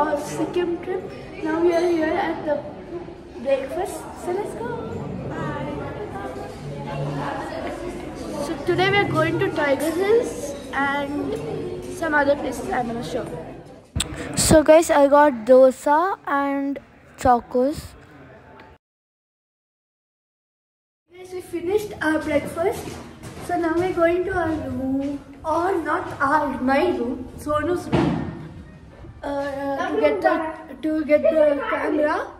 our Sikkim trip. Now we are here at the breakfast. So let's go. Bye. So today we are going to Tiger Hills and some other places I'm gonna show. So guys, I got dosa and chocos. Guys, we finished our breakfast. So now we're going to our room, or not our, my room, Sonu's room, to get the to get the camera.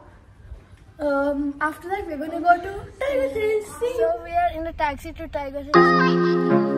Um, after that, we're gonna go to Tiger Hills. So we are in a taxi to Tiger Hills.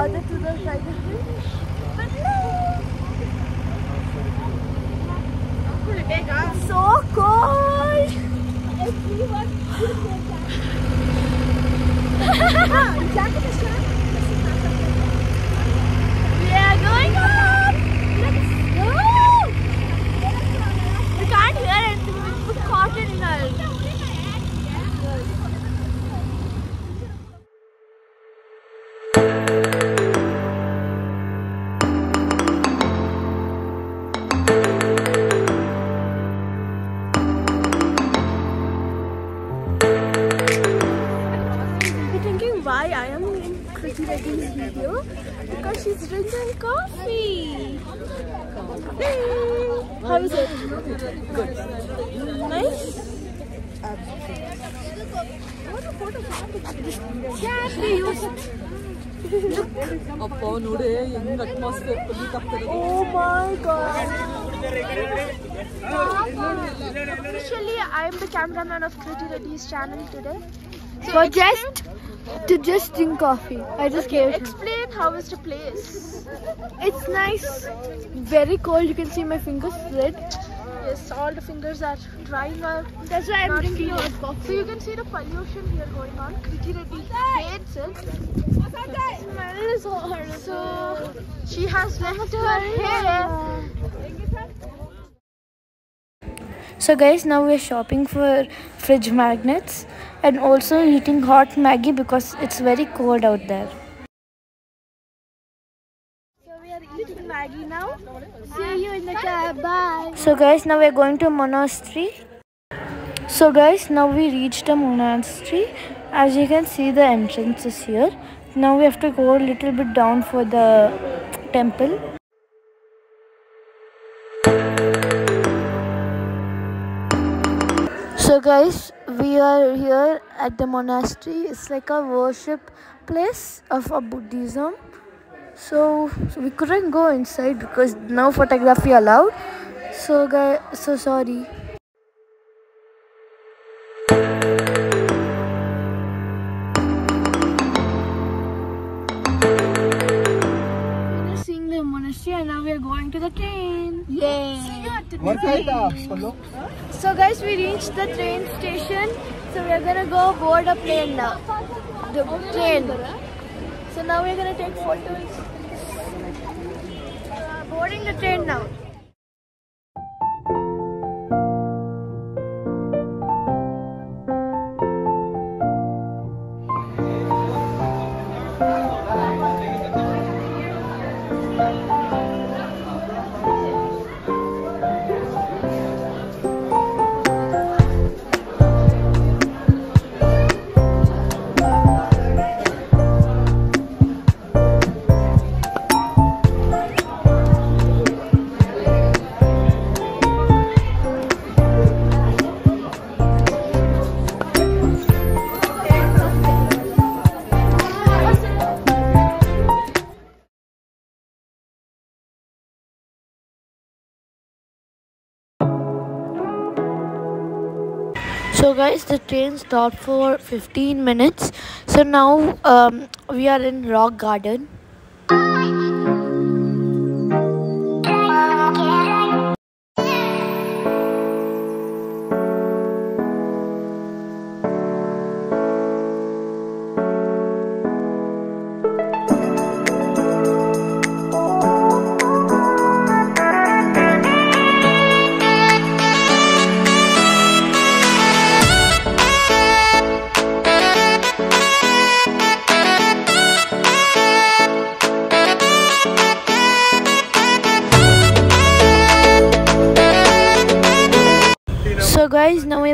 Farther to the side it. But no. It's so cold. Everyone. we are going up. We can't hear put cotton in. Reddy's video? Because she's drinking coffee. Hey. How is it? Good. Nice? Exactly. ಅಪ್ಪ ನೋಡಿ ಹೆಂಗ್ atmosphere public ಆಗ್ತದೆ Oh my god. Officially, I am the cameraman of Kriti Reddy's channel today. So For just to just drink coffee. I just Okay, gave it. explain how is the place. It's nice. Very cold. You can see my fingers red. Yes, all the fingers are drying out. That's why I'm drinking feeling. hot coffee. So you can see the pollution here going on. Kriti Reddy hates it. smell is hard. So she has left her hair. So guys, now we're shopping for fridge magnets and also eating hot Maggi because it's very cold out there. So we are eating Maggi now. See you in the cab. Bye. So guys, now we're going to a monastery. So guys, now we reached a monastery. As you can see, the entrance is here. Now we have to go a little bit down for the temple. So guys, we are here at the monastery. It's like a worship place of a Buddhism. So, so we couldn't go inside because no photography allowed. So guys, so sorry. We're seeing the monastery and now we are going to the train. Yay! So guys, we reached the train station. So we are gonna go board a plane now. The train. So now we're gonna take photos. Uh, boarding the train now. So guys, the train stopped for 15 minutes. So now um, we are in Rock Garden.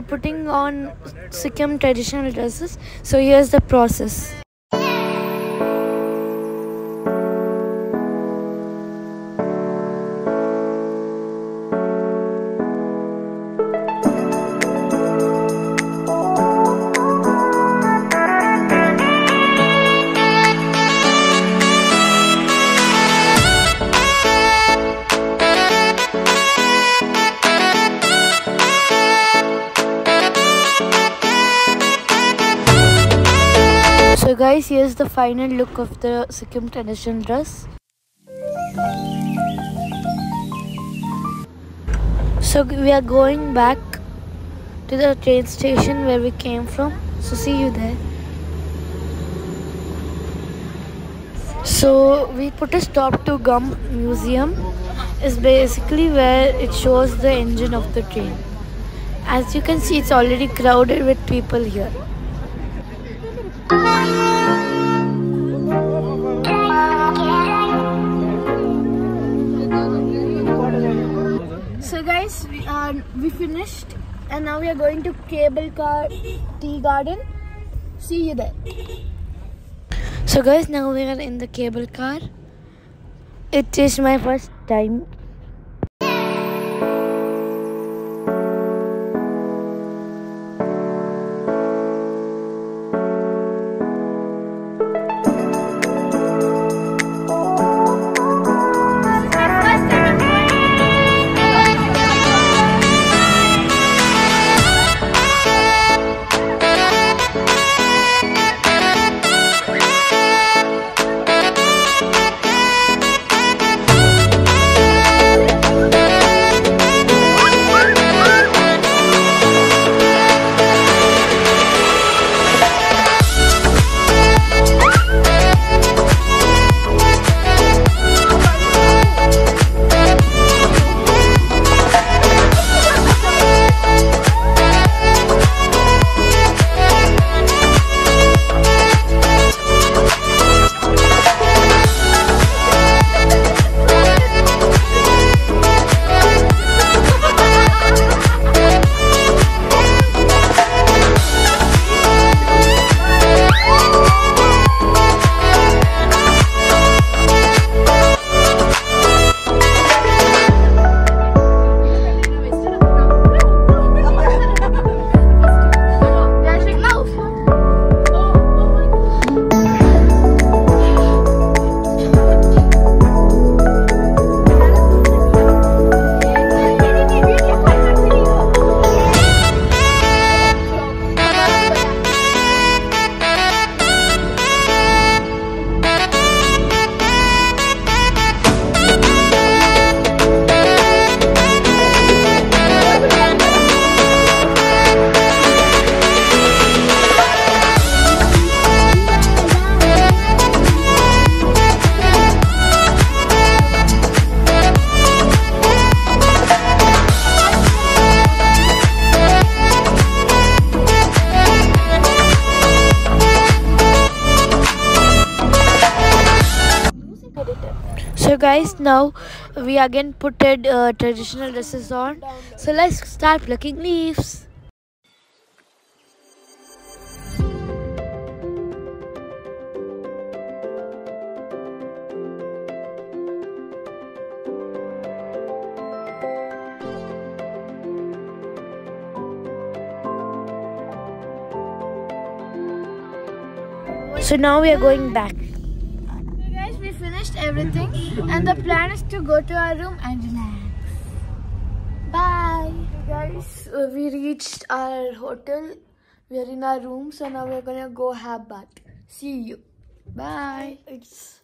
Guys, now we are putting on Sikkim traditional dresses. So here's the process. Guys, here's the final look of the Sikkim traditional dress. So we are going back to the train station where we came from. So see you there. So we put a stop to Ghum Museum. Is basically where it shows the engine of the train. As you can see, it's already crowded with people here. We are we finished, and now we are going to Cable Car Tea Garden. See you there. So guys, now we are in the cable car. It is my first time. Guys, now we again put uh, traditional dresses on. So let's start plucking leaves. So now we are going back. We finished everything and the plan is to go to our room and relax. Bye. Guys, uh, we reached our hotel. We are in our room, so now we're gonna go have bath. See you. Bye. It's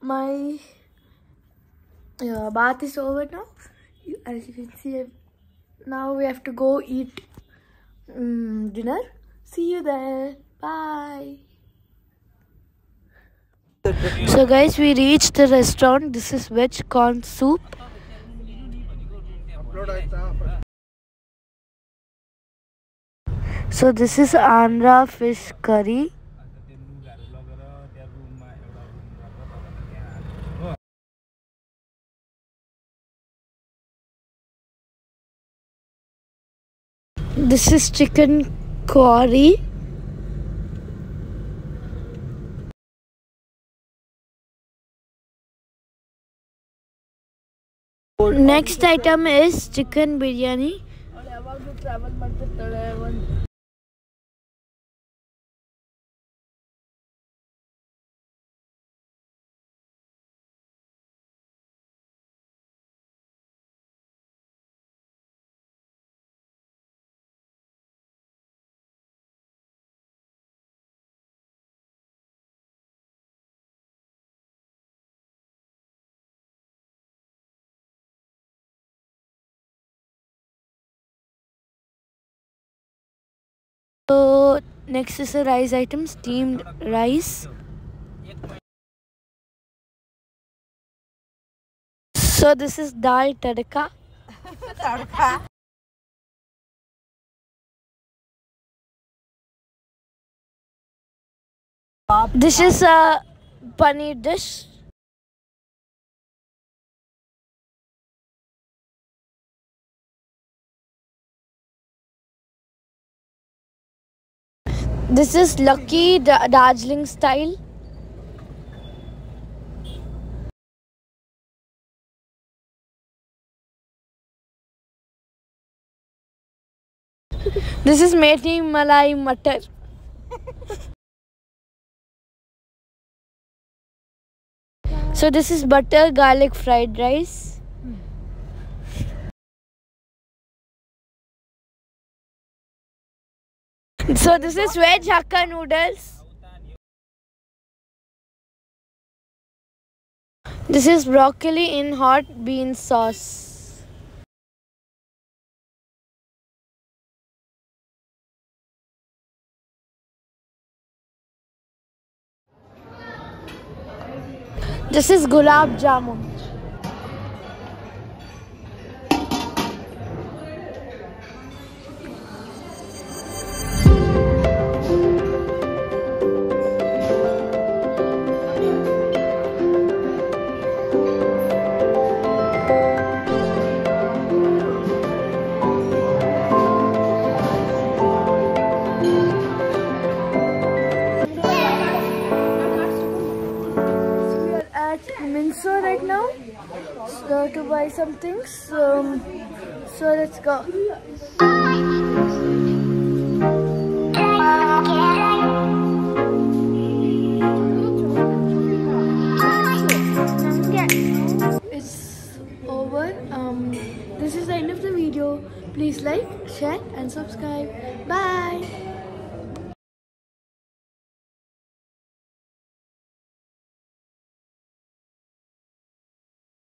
my uh, bath is over now. As you can see, now we have to go eat um, dinner. See you there. Bye. So guys, we reached the restaurant. This is veg corn soup. So this is Andhra fish curry. This is chicken curry. Next item is chicken biryani. तो next is rice item steamed rice so this is dal tadka tadka This is a bunny dish. This is Lucky da- Darjeeling style. This is Methi Malai Matar. So this is butter garlic fried rice. So this is veg hakka noodles. This is broccoli in hot bean sauce. This is gulab jamun. Minso right now so, to buy some things. Um, so let's go. It's over. Um, this is the end of the video. Please like, share, and subscribe. Bye.